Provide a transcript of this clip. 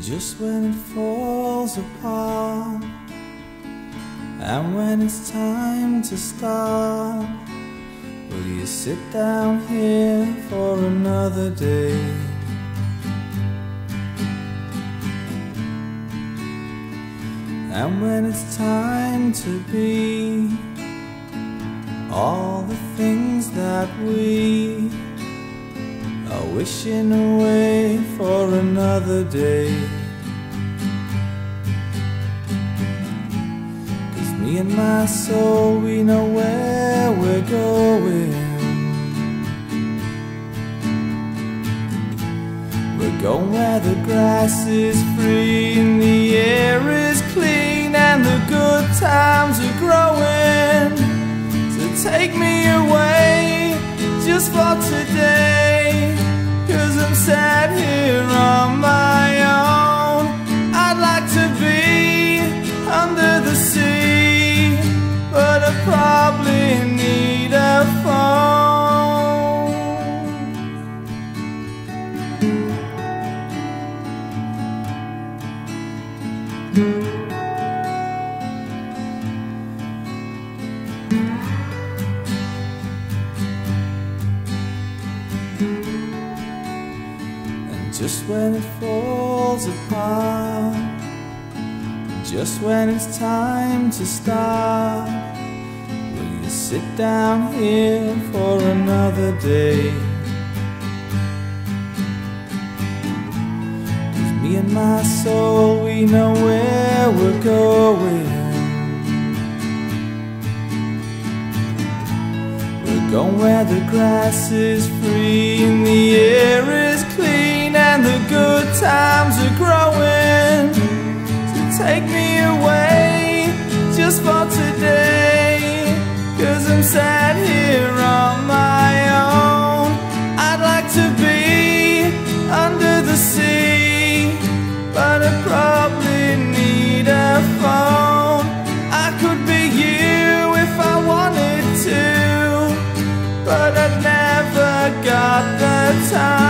just when it falls apart. And when it's time to start, will you sit down here for another day? And when it's time to be all the things that we are wishing away for another day. Cause me and my soul, we know where we're going. We're going where the grass is free and the air is clean and the good times are growing. So take me away just for today. I'm sad here on my own. I'd like to be under the sea, but I probably need a phone. Just when it falls apart, just when it's time to stop will you sit down here for another day? Cause me and my soul, we know where we're going. We're going where the grass is free and the air is times are growing to take me away just for today. Cause I'm sad here on my own. I'd like to be under the sea, but I probably need a phone. I could be you if I wanted to, but I never got the time.